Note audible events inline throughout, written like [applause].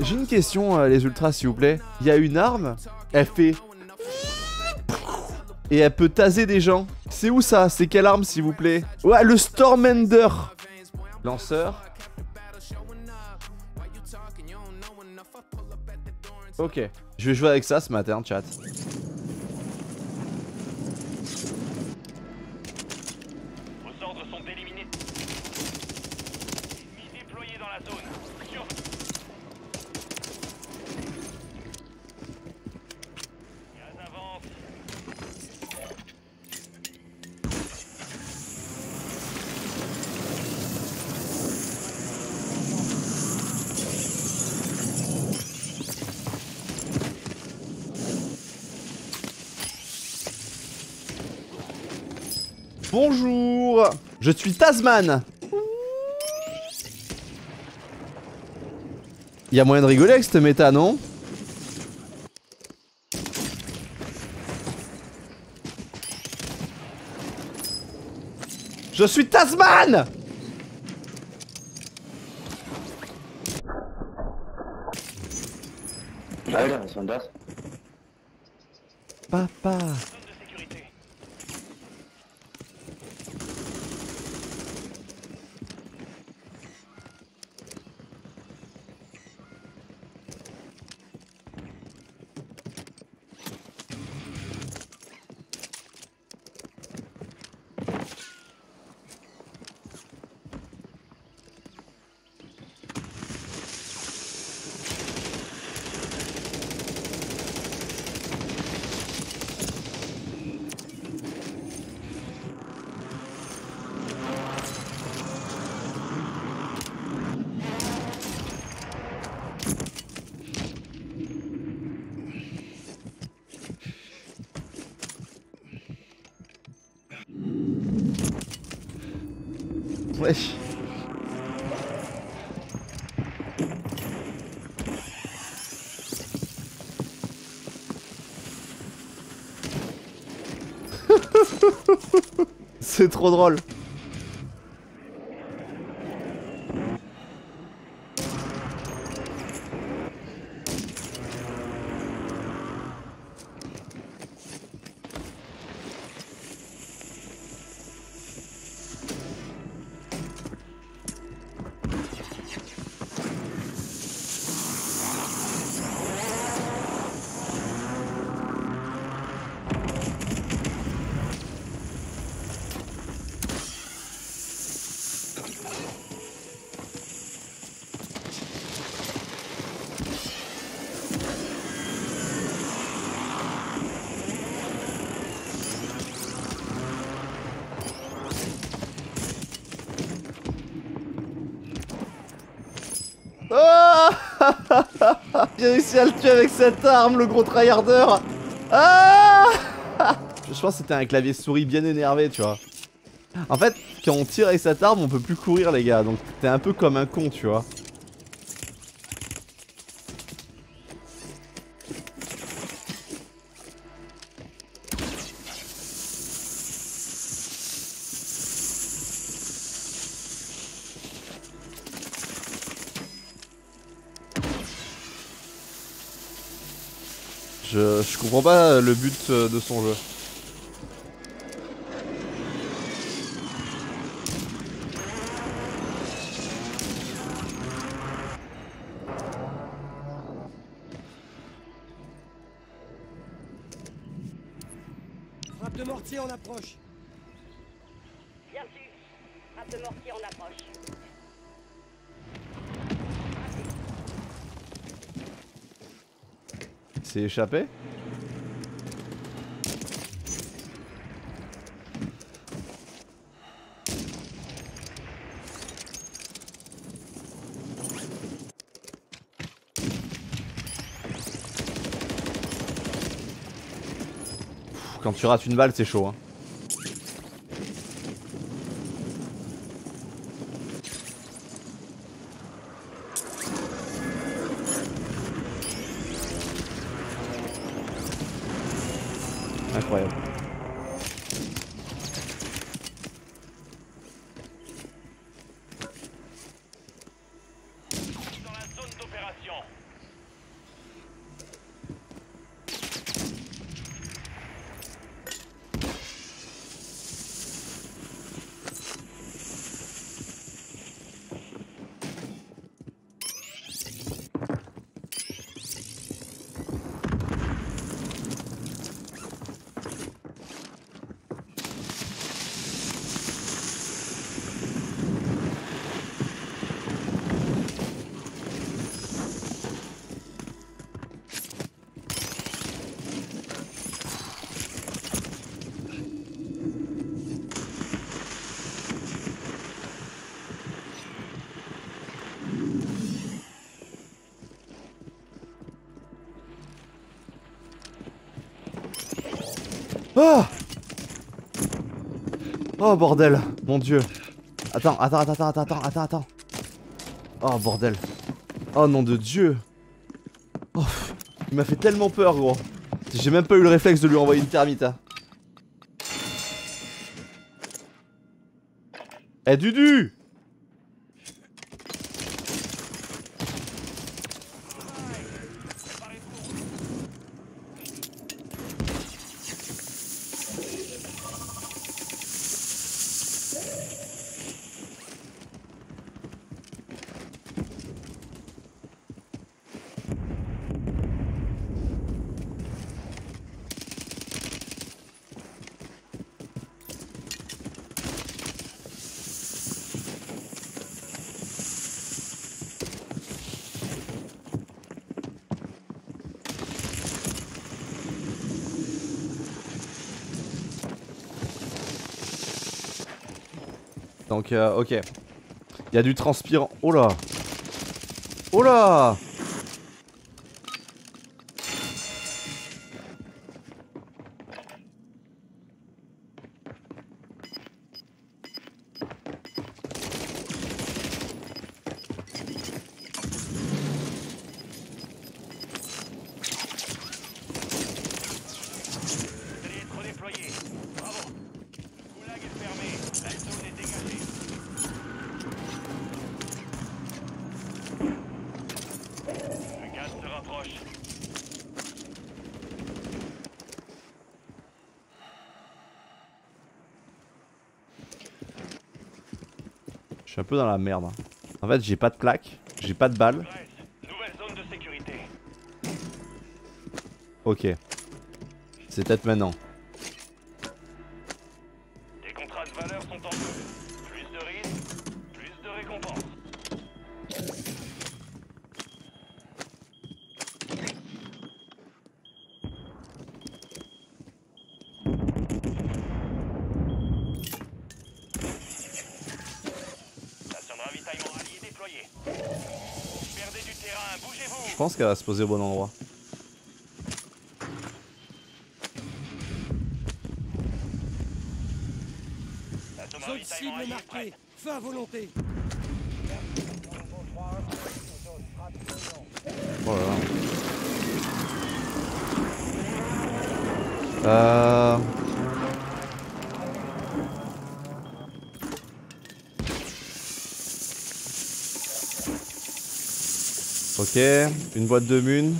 J'ai une question, euh, les ultras, s'il vous plaît. Il y a une arme, elle fait. Et elle peut taser des gens. C'est où ça? C'est quelle arme, s'il vous plaît? Ouais, le Stormender. Lanceur. Ok. Je vais jouer avec ça ce matin, chat. Bonjour. Je suis Tasman. Il y a moyen de rigoler avec cette méta, non Je suis Tasman. Papa [laughs] C'est trop drôle. J'ai réussi à le tuer avec cette arme, le gros tryharder Ah [laughs] Je pense que c'était un clavier souris bien énervé, tu vois. En fait, quand on tire avec cette arme, on peut plus courir, les gars. Donc t'es un peu comme un con, tu vois. Je, je comprends pas le but de son jeu. Frappe de mortier en approche. Bien sûr. Frappe de mortier en approche. C'est échappé Quand tu rates une balle, c'est chaud. Hein. Oh Oh bordel, mon dieu. Attends, attends, attends, attends, attends, attends, attends. Oh bordel. Oh nom de dieu. Oh, il m'a fait tellement peur gros. J'ai même pas eu le réflexe de lui envoyer une thermite. hein. Eh Dudu Donc, euh, ok. Il y a du transpirant. Oh là Oh là Vous allez être redéployé. Bravo. Goulag est fermé. La zone est dégagée. Le gaz se rapproche. Je suis un peu dans la merde. hein. En fait, j'ai pas de plaque, j'ai pas de sécurité. Ok. C'est peut-être maintenant. Je pense qu'elle va se poser au bon endroit. Zone cible marquée. Feu à volonté. Oh là là. Euh... Ok, une boîte de mun.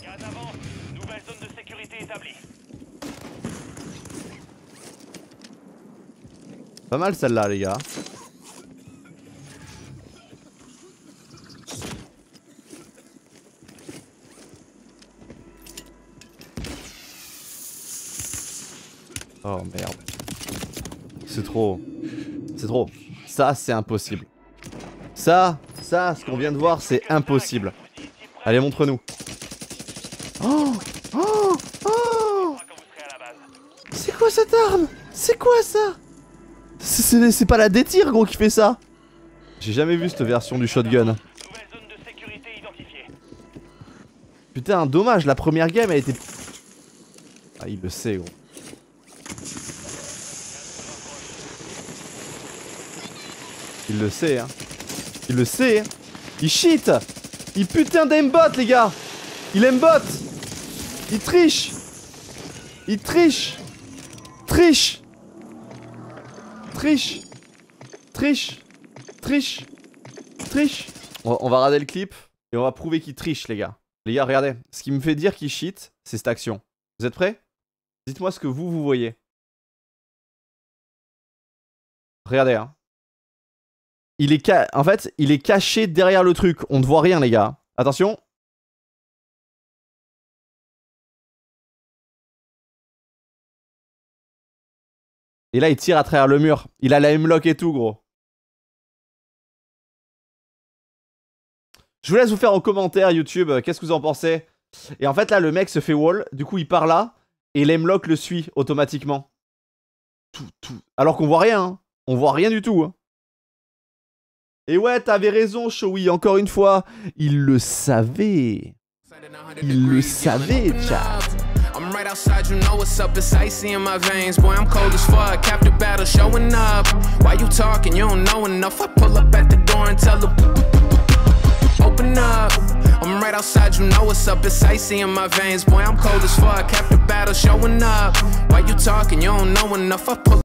Gaz avance, nouvelle zone de sécurité établie. Pas mal celle-là, les gars. Oh merde. C'est trop. C'est trop. Ça, c'est impossible. Ça, ça, ce qu'on vient de voir, c'est impossible. Allez, montre-nous. Oh Oh Oh. C'est quoi cette arme? C'est quoi ça? C'est- pas la détire gros qui fait ça J'ai jamais vu cette version du shotgun. Putain, dommage, la première game a été... Ah, il le sait gros. Le sait, hein. Il le sait, hein. Il cheat Il putain d'aimbot, les gars Il aimbot Il triche Il triche Triche Triche Triche Triche Triche on, on va rader le clip et on va prouver qu'il triche, les gars. Les gars, regardez. Ce qui me fait dire qu'il cheat, c'est cette action. Vous êtes prêts? Dites-moi ce que vous, vous voyez. Regardez, hein. Il est En fait, il est caché derrière le truc. On ne voit rien, les gars. Attention. Et là, il tire à travers le mur. Il a la M-lock et tout, gros. Je vous laisse vous faire en commentaire YouTube, euh, qu'est-ce que vous en pensez? Et en fait, là, le mec se fait wall. Du coup, il part là. Et l'Emlock le suit automatiquement. Tout, tout. Alors qu'on voit rien. hein. On voit rien du tout. hein. Et ouais, t'avais raison, Showy. Encore une fois, il le savait. Il le savait, chat. I'm right outside, you know what's up. It's icy in my veins, boy. I'm cold as fuck. After battle, showing up. Why you talking? You don't know enough. I pull up at the door and tell them, open up. I'm right outside, you know what's up. It's icy in my veins, boy. I'm cold as fuck. After battle, showing up. Why you talking? You don't know enough. I pull